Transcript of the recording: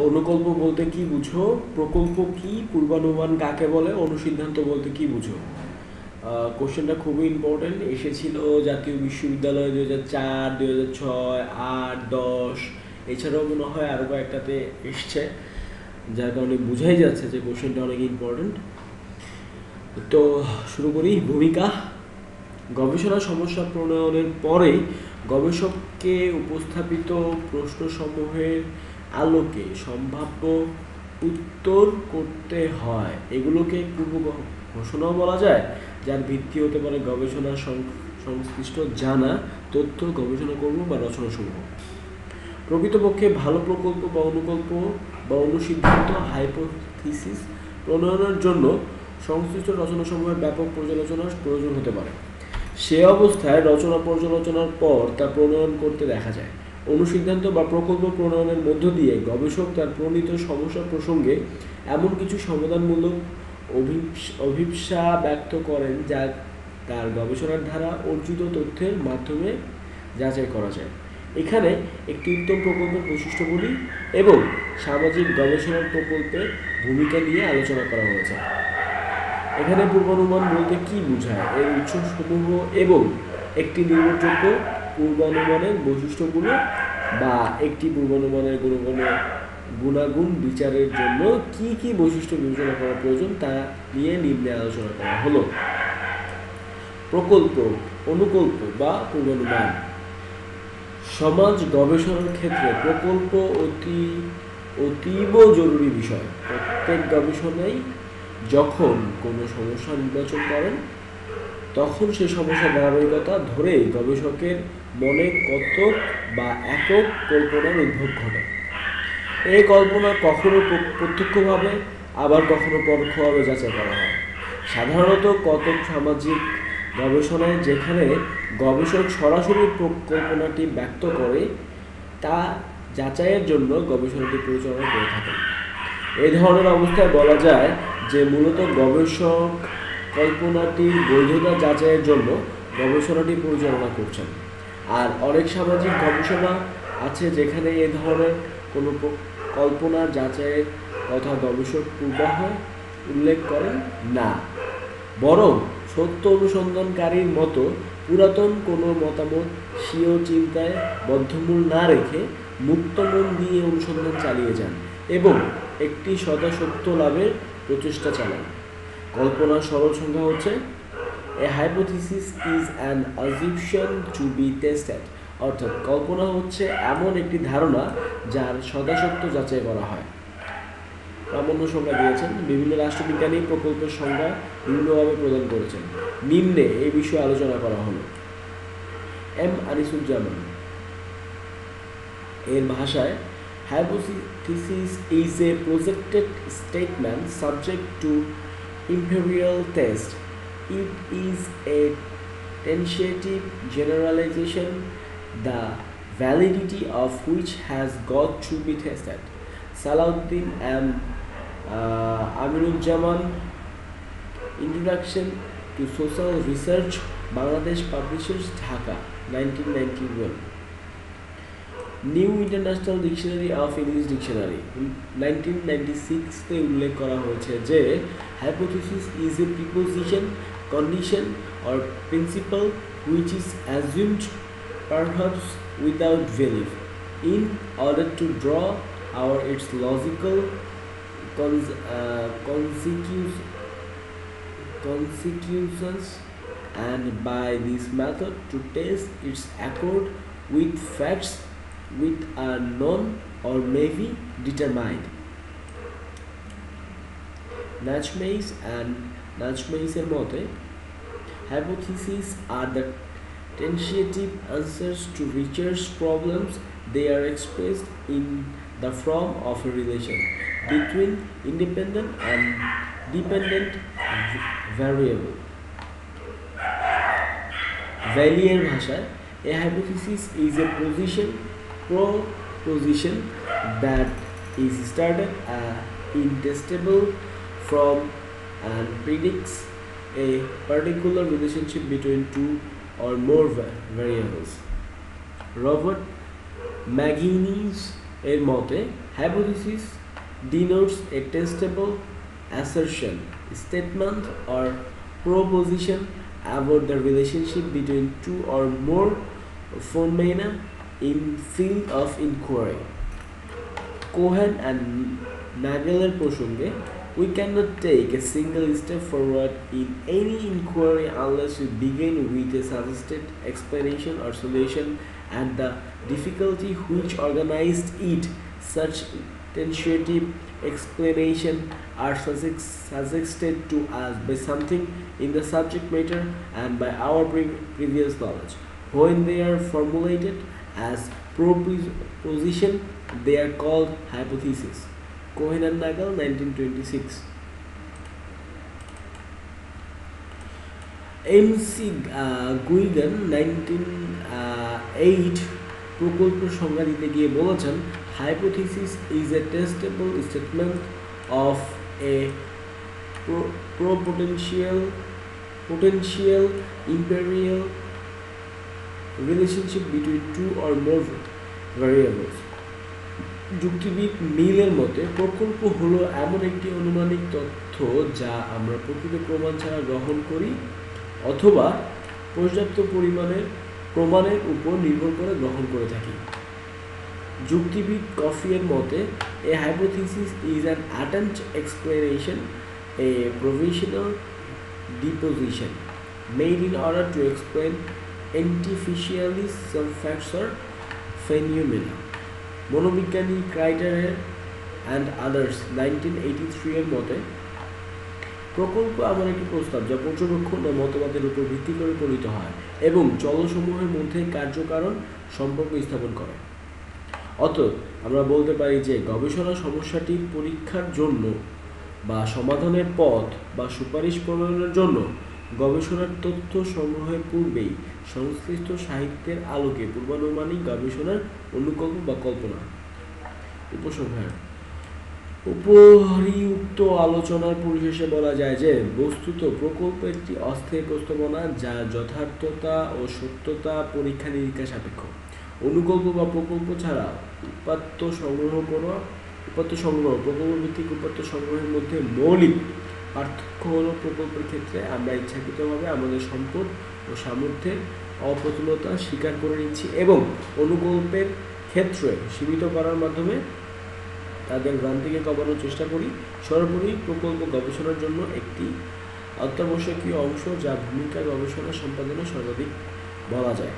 অনুকল্প বলতে কি বুঝো? প্রকল্প কি? পূর্বানুমান কাকে বলে? অনুসিদ্ধান্ত বলতে কি বুঝো? কোশ্চেনটা খুবই ইম্পর্টেন্ট এসেছিল জাতীয় বিশ্ববিদ্যালয় দুই হাজার চার দুই হাজার ছয়, আট, দশ। এছাড়াও মনে হয় আরও কয়েকটাতে এসছে, যার কারণে বোঝাই যাচ্ছে যে কোশ্চেনটা অনেক ইম্পর্টেন্ট তো শুরু করি, ভূমিকা। গবেষণা সমস্যা প্রণয়নের পরে গবেষককে উপস্থাপিত প্রশ্নসমূহের আলোকে সম্ভাব্য উত্তর করতে হয়। এগুলোকে পূর্ব ঘোষণাও বলা যায়, যার ভিত্তি হতে পারে গবেষণা সংশ্লিষ্ট জানা, তথ্য গবেষণা করব বা রচনা সমূহ প্রকৃতপক্ষে ভালো প্রকল্প বা অনুকল্প বা অনুসিদ্ধান্ত, হাইপোথিসিস প্রণয়নের জন্য সংশ্লিষ্ট রচনাসমূহের ব্যাপক পর্যালোচনার প্রয়োজন হতে পারে। সে অবস্থায় রচনা পর্যালোচনার পর তা প্রণয়ন করতে দেখা যায়। অনুসিদ্ধান্ত বা প্রকল্প প্রণয়নের মধ্য দিয়ে গবেষক তার প্রণীত সমস্যা প্রসঙ্গে এমন কিছু সমাধানমূলক অভিপ্সা ব্যক্ত করেন যা তার গবেষণার দ্বারা অর্জিত তথ্যের মাধ্যমে যাচাই করা যায়। এখানে একটি উত্তম প্রকল্পের বৈশিষ্ট্যগুলি এবং সামাজিক গবেষণার প্রকল্পের ভূমিকা নিয়ে আলোচনা করা হয়েছে। এখানে পূর্বানুমান বলতে কি বোঝায়? এর উৎসসমূহ এবং একটি নির্ভরযোগ্য পূর্বানুমানের বৈশিষ্ট্যগুলো বা একটি পূর্বানুমানের গুণগণ গুণাগুণ বিচারের জন্য কি কি বৈশিষ্ট্য বিবেচনা করা প্রয়োজন তা নিয়ে নিম্নে আলোচনা করা হলো। প্রকল্প, অনুকল্প বা পূর্বানুমান। সমাজ গবেষণার ক্ষেত্রে প্রকল্প অতি, অতীব জরুরি বিষয়। প্রত্যেক গবেষণায় যখন কোনো সমস্যা নির্বাচন করেন, তখন সে সমস্যার ধারাবাহিকতা ধরে গবেষকের মনে কত বা একক কল্পনার উদ্ভব ঘটে। এই কল্পনা কখনো প্রত্যক্ষভাবে আবার কখনো পরোক্ষভাবে যাচাই করা হয়। সাধারণত কতক সামাজিক গবেষণায় যেখানে গবেষক সরাসরি কল্পনাটি ব্যক্ত করে, তা যাচাইয়ের জন্য গবেষণাটি পরিচালনা করে থাকেন এই ধরনের অবস্থায় বলা যায় যে, মূলত গবেষক কল্পনাটির বৈধতা যাচাইয়ের জন্য গবেষণাটি পরিচালনা করছেন। আর অনেক সামাজিক গবেষণা আছে যেখানে এ ধরনের কোনো কল্পনা যাচাইয়ের কথা গবেষক পূর্বাহ উল্লেখ করেন না। বরং সত্য অনুসন্ধানকারীর মতো পুরাতন কোনো মতামত স্বীয় চিন্তায় বদ্ধমূল না রেখে মুক্ত মন দিয়ে অনুসন্ধান চালিয়ে যান এবং একটি সদা সত্য লাভের প্রচেষ্টা চালান। কল্পনার সরল সংখ্যা হচ্ছে a hypothesis is an assumption to be tested অর্থাৎ কল্পনা হচ্ছে এমন একটি ধারণা যার সদাসত্য যাচাই করা হয়। প্রামাণ্য সংজ্ঞা দিয়েছেন, বিভিন্ন রাষ্ট্রবিজ্ঞানী প্রকল্পের সংজ্ঞা বিভিন্নভাবে প্রদান করেছেন। নিম্নে এই বিষয়ে আলোচনা করা হলো। এম আনিসুজ্জামান। এর ভাষায়, hypothesis is a projected statement subject to imperial test. It is a tentative generalization, the validity of which has got to be tested. Salahuddin M. Uh, Aminuজ্জামান Introduction to Social Research Bangladesh Publishers Dhaka 1991 new international dictionary of English dictionary nineteen ninety সিক্সতে উল্লেখ করা হয়েছে যে hypothesis is a proposition condition or principle which is assumed perhaps without belief in order to draw out its logical cons uh, and by this method to test its accord with facts which are known or may be determined. Natchmaze and Natchmays-এর মতে hypotheses are the tentative answers to research problems they are expressed in the form of a relation between independent and dependent variable. ভ্যালিয়ের ভাষায় a hypothesis is a position proposition that is started uh, intestable from and predicts a particular relationship between two or more va- variables. Robert McGinnis এর মতে hypothesis denotes a testable assertion, statement, or proposition about the relationship between two or more phenomena in field of inquiry. Cohen and Nageler প্রসঙ্গে we cannot take a single step forward in any inquiry unless we begin with a suggested explanation or solution and the difficulty which organized it. Such tentative explanation are suggested to us by something in the subject matter and by our pre- previous knowledge. When they are formulated as proposition, they are called hypotheses. Cohen and Nagel, 1926. McGuigan nineteen eight প্রকল্প সংজ্ঞা দিতে গিয়ে বলেছেন hypothesis is a testable statement of a pro potential potential imperial relationship between two or more variables যুক্তিবিদ মিলের মতে, প্রকল্প হলো এমন একটি অনুমানিক তথ্য যা আমরা প্রকৃত প্রমাণ ছাড়া গ্রহণ করি অথবা পর্যাপ্ত পরিমাণের প্রমাণের উপর নির্ভর করে গ্রহণ করে থাকি। যুক্তিবিদ কফিয়ের মতে, a hypothesis is an attempt explanation a provisional deposition made in order to explain artificially some facts phenomena মনোবিজ্ঞানী ক্রাইটারের and others nineteen eighty three এর মতে, প্রকল্প এমন একটি প্রস্তাব যা পর্যবেক্ষণ ও মতবাদের উপর ভিত্তি করে পরিত হয় এবং চলসমূহের মধ্যে কার্যকারণ সম্পর্ক স্থাপন করে। অতএব, আমরা বলতে পারি যে গবেষণা সমস্যাটি পরীক্ষার জন্য বা সমাধানের পথ বা সুপারিশ প্রণয়নের জন্য গবেষণার তথ্য সংগ্রহের পূর্বেই সংশ্লিষ্ট সাহিত্যের আলোকে পূর্বানুমানিক গবেষণার অনুকল্প বা কল্পনা। উপসংহার। উপরিউক্ত আলোচনার পরিশেষে বলা যায় যে, বস্তুত প্রকল্প একটি অস্থায়ী প্রস্তাবনা যা যথার্থতা ও সত্যতা পরীক্ষা নিরীক্ষা সাপেক্ষ। অনুকল্প বা প্রকল্প ছাড়া উপাত্ত সংগ্রহ করা উপাত্ত সংগ্রহ প্রকল্প ভিত্তিক উপাত্ত সংগ্রহের মধ্যে মৌলিক পার্থক্য হলো প্রকল্পের ক্ষেত্রে আমরা ইচ্ছাকৃতভাবে আমাদের সম্পদ ও সামর্থ্যের অপ্রতুলতা স্বীকার করে নিচ্ছি এবং অনুকল্পের ক্ষেত্রে সীমিত করার মাধ্যমে তাদের ভ্রান্তিকে কমানোর চেষ্টা করি। সর্বোপরি প্রকল্প গবেষণার জন্য একটি অত্যাবশ্যকীয় অংশ যা ভূমিকা গবেষণা সম্পাদনে সর্বাধিক বলা যায়।